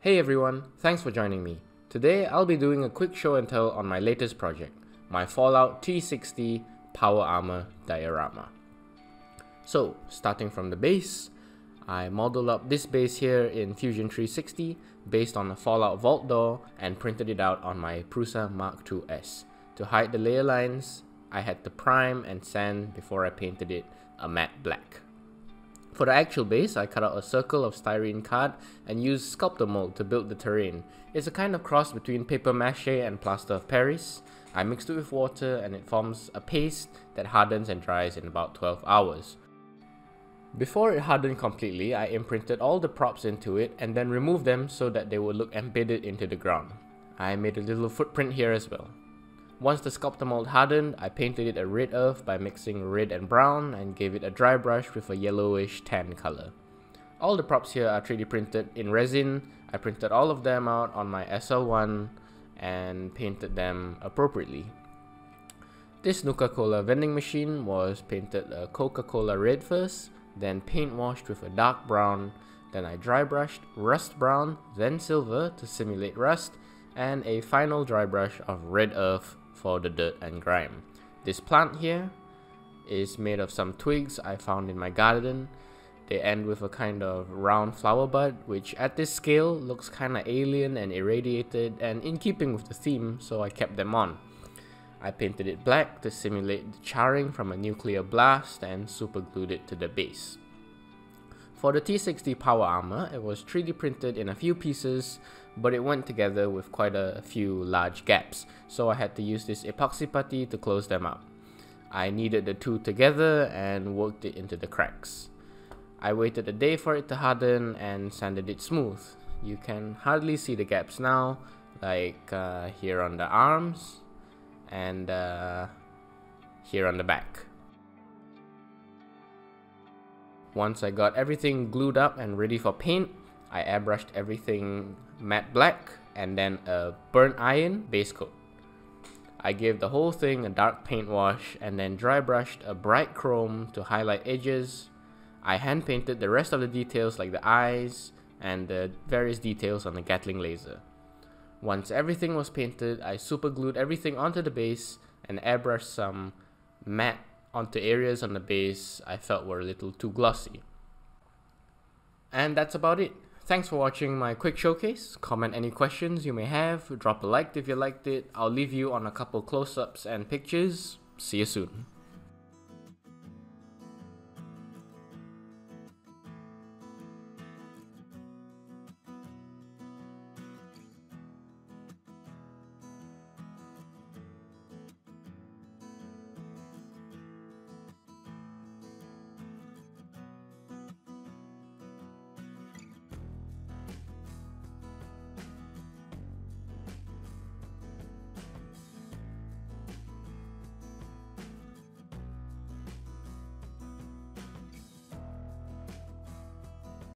Hey everyone, thanks for joining me. Today I'll be doing a quick show and tell on my latest project, my Fallout T60 Power Armor Diorama. So, starting from the base, I modeled up this base here in Fusion 360 based on the Fallout Vault door and printed it out on my Prusa Mark IIs. To hide the layer lines, I had to prime and sand before I painted it a matte black. For the actual base, I cut out a circle of styrene card and used Sculptamold to build the terrain. It's a kind of cross between paper mache and plaster of Paris. I mixed it with water and it forms a paste that hardens and dries in about 12 hours. Before it hardened completely, I imprinted all the props into it and then removed them so that they would look embedded into the ground. I made a little footprint here as well. Once the Sculptamold hardened, I painted it a red earth by mixing red and brown and gave it a dry brush with a yellowish tan color. All the props here are 3D printed in resin. I printed all of them out on my SL1 and painted them appropriately. This Nuka-Cola vending machine was painted a Coca-Cola red first, then paint washed with a dark brown, then I dry brushed rust brown, then silver to simulate rust, and a final dry brush of red earth for the dirt and grime. This plant here is made of some twigs I found in my garden. They end with a kind of round flower bud, which at this scale looks kinda alien and irradiated and in keeping with the theme, so I kept them on. I painted it black to simulate the charring from a nuclear blast and superglued it to the base. For the T60 power armor, it was 3D printed in a few pieces, but it went together with quite a few large gaps, so I had to use this epoxy putty to close them up. I kneaded the two together and worked it into the cracks. I waited a day for it to harden and sanded it smooth. You can hardly see the gaps now, like uh, here on the arms and uh, here on the back. Once I got everything glued up and ready for paint, I airbrushed everything matte black and then a burnt iron base coat. I gave the whole thing a dark paint wash and then dry brushed a bright chrome to highlight edges. I hand painted the rest of the details like the eyes and the various details on the Gatling laser. Once everything was painted, I super glued everything onto the base and airbrushed some matte onto areas on the base I felt were a little too glossy. And that's about it. Thanks for watching my quick showcase. Comment any questions you may have, drop a like if you liked it. I'll leave you on a couple close-ups and pictures. See you soon.